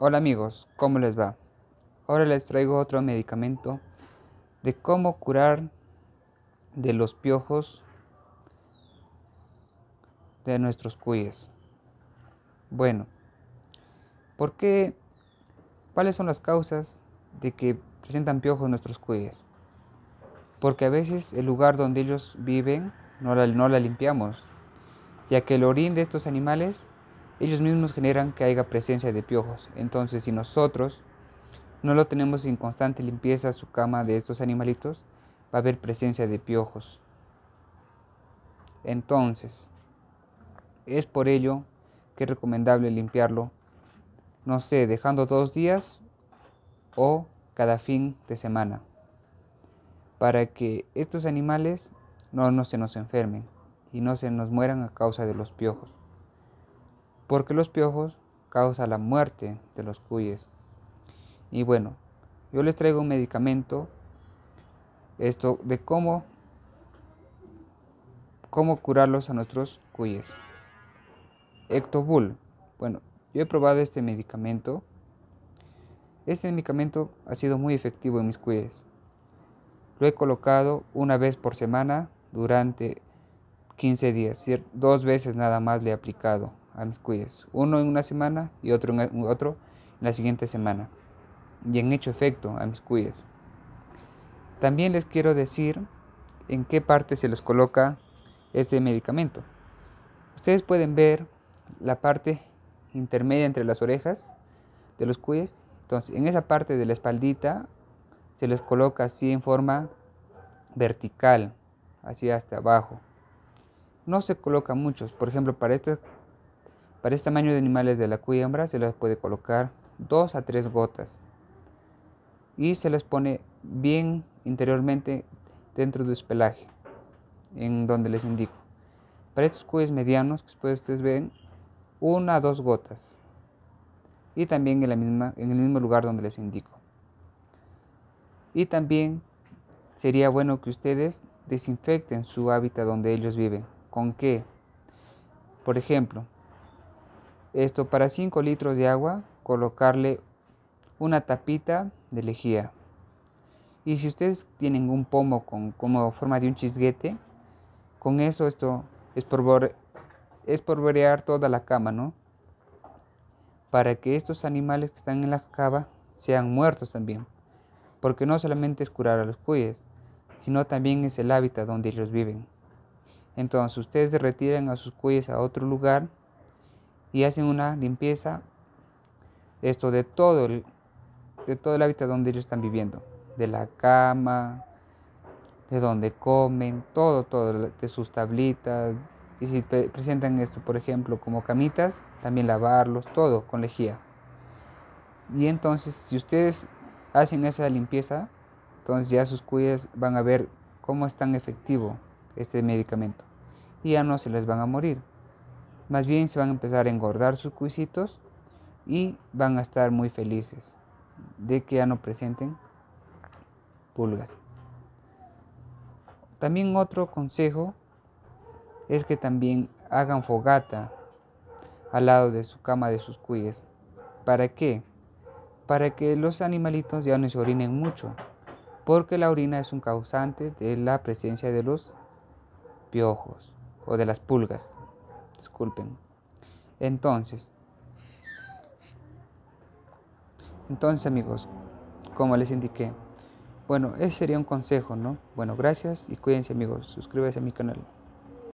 Hola amigos, ¿cómo les va? Ahora les traigo otro medicamento de cómo curar de los piojos de nuestros cuyes. Bueno, ¿por qué? ¿Cuáles son las causas de que presentan piojos nuestros cuyes? Porque a veces el lugar donde ellos viven no no la limpiamos, ya que el orín de estos animales ellos mismos generan que haya presencia de piojos. Entonces, si nosotros no lo tenemos en constante limpieza su cama de estos animalitos, va a haber presencia de piojos. Entonces, es por ello que es recomendable limpiarlo, no sé, dejando dos días o cada fin de semana, para que estos animales no, no se nos enfermen y no se nos mueran a causa de los piojos porque los piojos causan la muerte de los cuyes. Y bueno, yo les traigo un medicamento esto de cómo cómo curarlos a nuestros cuyes. Ectobul. Bueno, yo he probado este medicamento. Este medicamento ha sido muy efectivo en mis cuyes. Lo he colocado una vez por semana durante 15 días. Dos veces nada más le he aplicado a mis cuyes, uno en una semana y otro en, otro en la siguiente semana, y han hecho efecto a mis cuyes. También les quiero decir en qué parte se les coloca este medicamento. Ustedes pueden ver la parte intermedia entre las orejas de los cuyes. Entonces, en esa parte de la espaldita se les coloca así en forma vertical, así hasta abajo. No se coloca muchos. Por ejemplo, para este para este tamaño de animales de la hembra se les puede colocar 2 a 3 gotas y se les pone bien interiormente dentro de su pelaje, en donde les indico. Para estos cuyes medianos que ustedes ven, una a dos gotas y también en, la misma, en el mismo lugar donde les indico. Y también sería bueno que ustedes desinfecten su hábitat donde ellos viven. ¿Con qué? Por ejemplo, esto para 5 litros de agua, colocarle una tapita de lejía. Y si ustedes tienen un pomo con, como forma de un chisguete, con eso esto es por, es por borear toda la cama, ¿no? Para que estos animales que están en la cava sean muertos también. Porque no solamente es curar a los cuyes, sino también es el hábitat donde ellos viven. Entonces ustedes retiran a sus cuyes a otro lugar y hacen una limpieza esto de todo el, de todo el hábitat donde ellos están viviendo, de la cama, de donde comen, todo, todo, de sus tablitas. Y si presentan esto, por ejemplo, como camitas, también lavarlos, todo con lejía. Y entonces, si ustedes hacen esa limpieza, entonces ya sus cuyes van a ver cómo es tan efectivo este medicamento. Y ya no se les van a morir. Más bien se van a empezar a engordar sus cuisitos y van a estar muy felices de que ya no presenten pulgas. También otro consejo es que también hagan fogata al lado de su cama de sus cuyes. ¿Para qué? Para que los animalitos ya no se orinen mucho, porque la orina es un causante de la presencia de los piojos o de las pulgas. Disculpen. Entonces, entonces amigos, como les indiqué, bueno, ese sería un consejo, ¿no? Bueno, gracias y cuídense amigos, suscríbanse a mi canal.